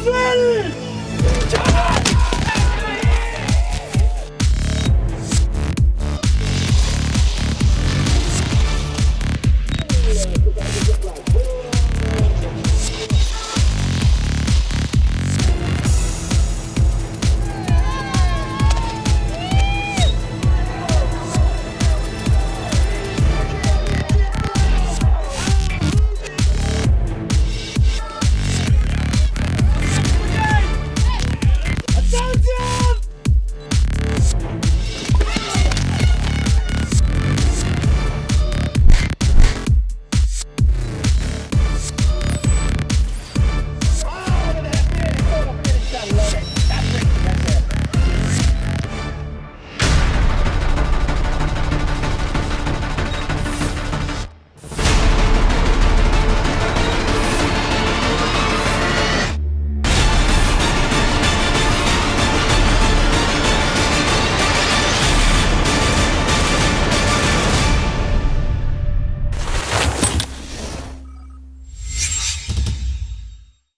Venezuela!